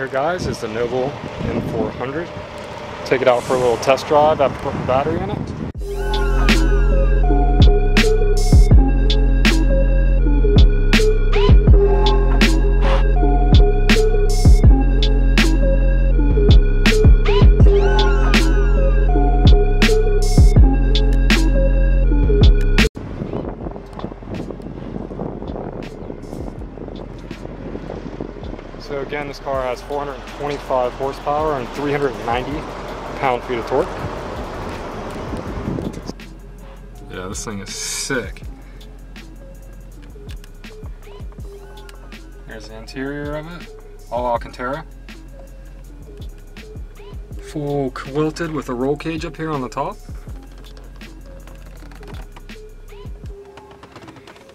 here, guys, is the Noble M400. Take it out for a little test drive after putting the battery in it. This car has 425 horsepower and 390 pound-feet of torque. Yeah, this thing is sick. Here's the interior of it, all Alcantara. Full quilted with a roll cage up here on the top.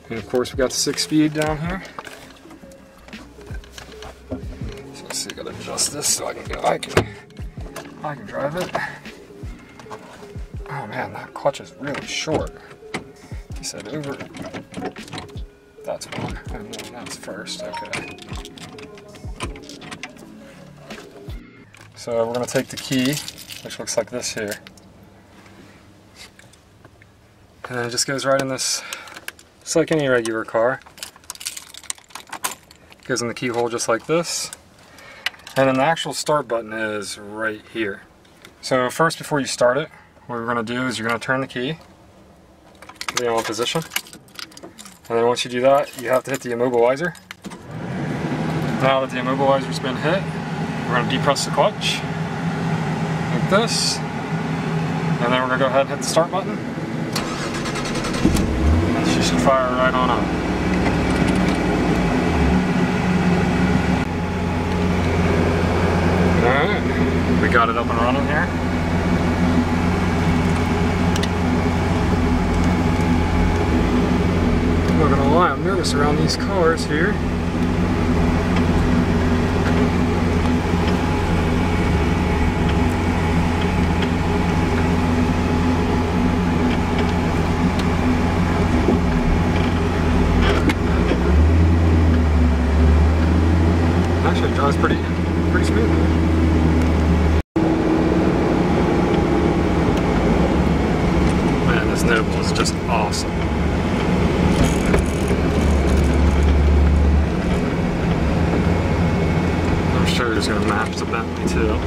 And of course we got the six speed down here. This so I can go, I can, I can drive it. Oh man, that clutch is really short. He said over, that's one, and then that's first, okay. So we're gonna take the key, which looks like this here. And it just goes right in this, just like any regular car. Goes in the keyhole just like this. And then the actual start button is right here. So first, before you start it, what we're gonna do is you're gonna turn the key, it on position. And then once you do that, you have to hit the immobilizer. Now that the immobilizer's been hit, we're gonna depress the clutch, like this. And then we're gonna go ahead and hit the start button. And she should fire right on up. Alright, we got it up and running here. I'm not gonna lie, I'm nervous around these cars here. Actually, it drives pretty, pretty smooth. Man, this Noble is just awesome. I'm sure it's gonna match the Bentley too.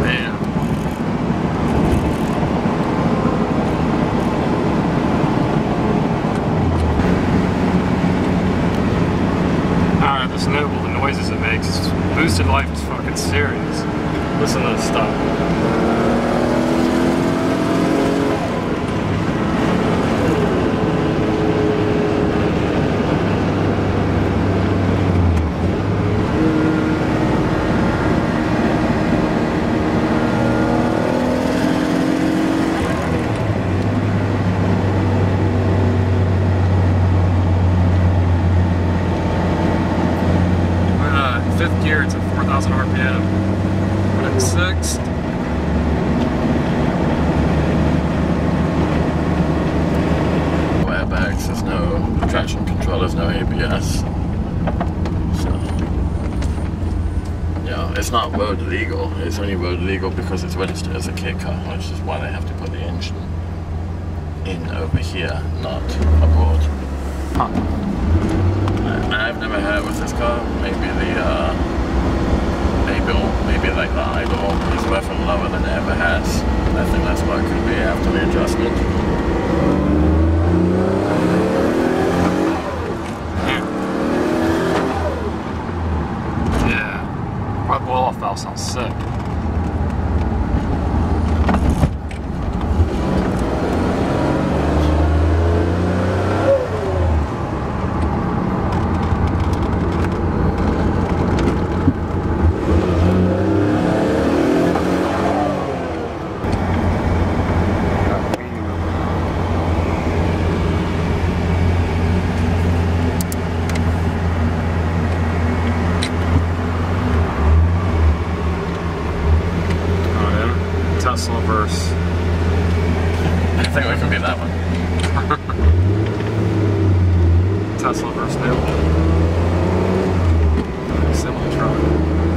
Man. Alright, this Noble, the makes, boosted life is fucking serious. Listen to this stuff. Uh, fifth gear, it's at 4,000 RPM. When it's sixth, airbags, there's no traction control, there's no ABS. So, yeah, it's not road legal. It's only road legal because it's registered as a kit car, which is why they have to put the engine in over here, not abroad. huh. I've never had with this car. Maybe the uh, maybe maybe like the idle is worth lower than it ever has. I think that's what it could be after the adjustment. Yeah. That blow off valve sounds sick. Tesla versus I think we can be that one. Tesla versus new. Semi truck.